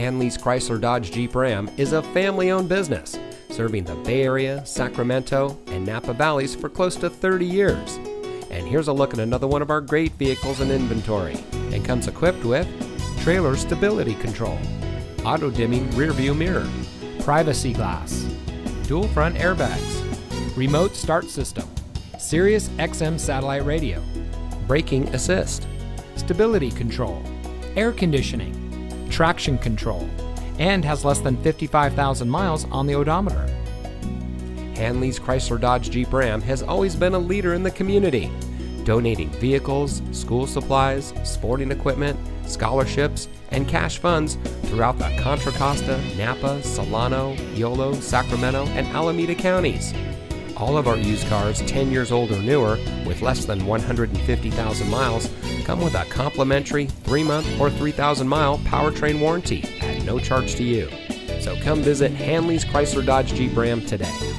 Hanlees Chrysler Dodge Jeep Ram is a family owned business serving the Bay Area, Sacramento, and Napa Valleys for close to 30 years. And here's a look at another one of our great vehicles in inventory and comes equipped with trailer stability control, auto dimming rear view mirror, privacy glass, dual front airbags, remote start system, Sirius XM satellite radio, braking assist, stability control, air conditioning, traction control, and has less than 55,000 miles on the odometer. Hanlees Chrysler Dodge Jeep Ram has always been a leader in the community, donating vehicles, school supplies, sporting equipment, scholarships, and cash funds throughout the Contra Costa, Napa, Solano, Yolo, Sacramento, and Alameda counties. All of our used cars 10 years old or newer with less than 150,000 miles come with a complimentary 3 month or 3,000 mile powertrain warranty at no charge to you. So come visit Hanlees Chrysler Dodge Jeep Ram today.